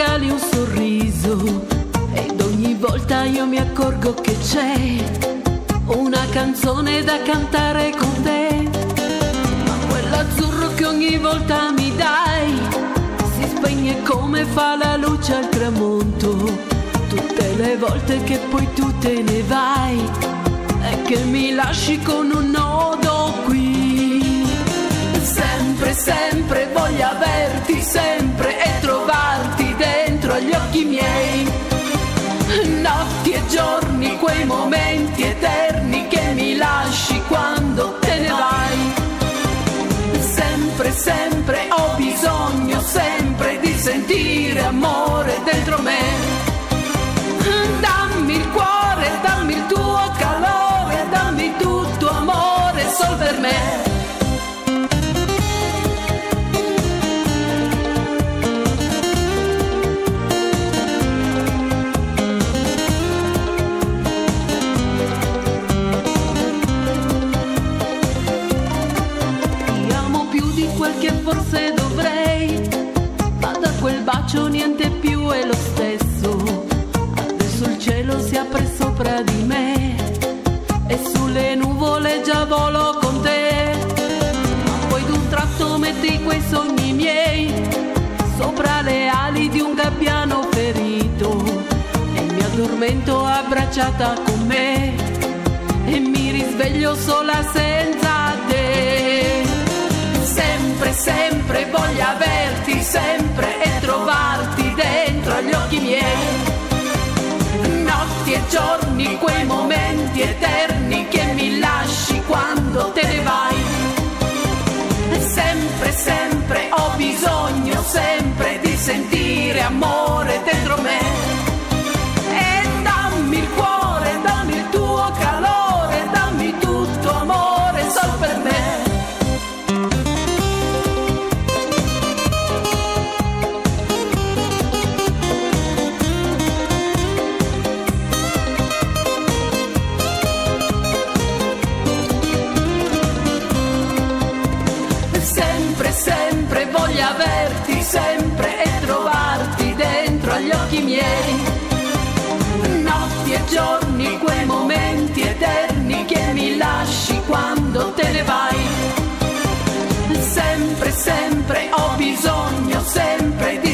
regali un sorriso ed ogni volta io mi accorgo che c'è una canzone da cantare con te, ma quell'azzurro che ogni volta mi dai si spegne come fa la luce al tramonto, tutte le volte che poi tu te ne vai e che mi lasci con un nodo qui. Sempre, sempre voglio averti, sempre occhi miei notti e giorni, quei momenti eterni che mi lasci quando te ne vai. Sempre, sempre ho bisogno, sempre di sentire amore dentro me. Dammi il cuore, dammi il tuo calore, dammi tutto amore sol per me. Bacio niente più è lo stesso. Adesso il cielo si apre sopra di me e sulle nuvole già volo con te. Ma poi d'un tratto metti quei sogni miei sopra le ali di un gabbiano ferito e mi addormento abbracciata con me e mi risveglio sola senza te. Sempre, sempre voglio averti, sempre averti sempre e trovarti dentro agli occhi miei. Notti e giorni, quei momenti eterni che mi lasci quando te ne vai. Sempre, sempre ho bisogno, sempre di